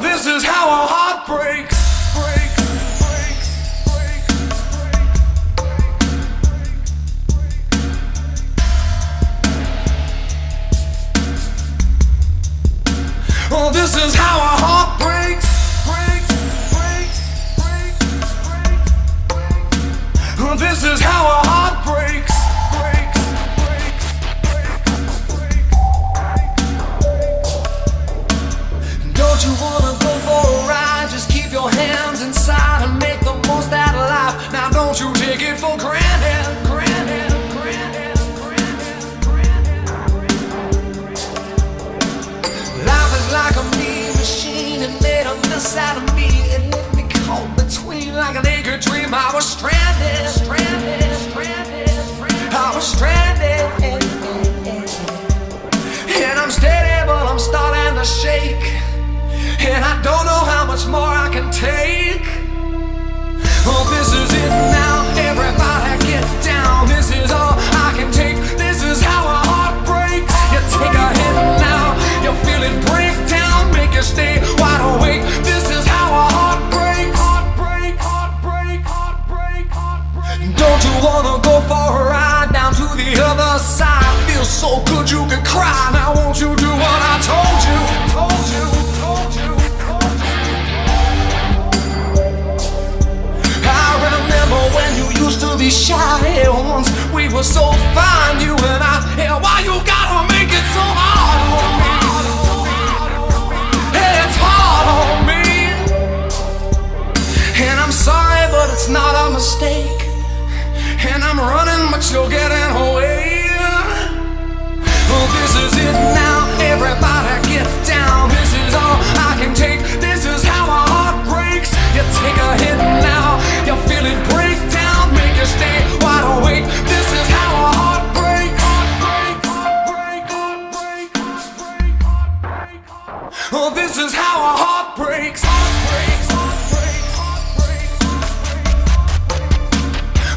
This is how a heart breaks. Oh, this is how a heart breaks. breaks, breaks, breaks, breaks. Oh, this is how a dream. I was stranded, we were so fine, you and I. Yeah, why you gotta make it so hard on me? Hey, it's hard on me. And I'm sorry, but it's not a mistake. And I'm running, but you're getting away. Oh, this is it now. Everybody get down. This is all I can take. Is how a heart breaks.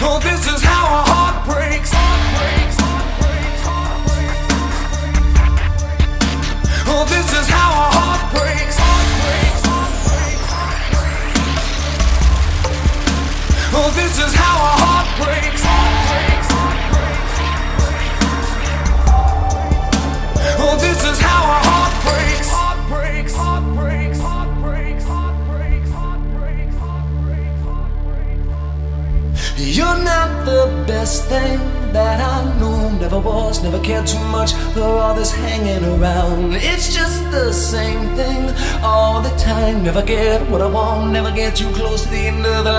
Oh, this is how a heart breaks. Oh, this is how a heart breaks. Oh, this is how a heart breaks. Heart breaks, oh, the best thing that I knew. Never was, never cared too much for all this hanging around. It's just the same thing all the time. Never get what I want, never get too close to the end of the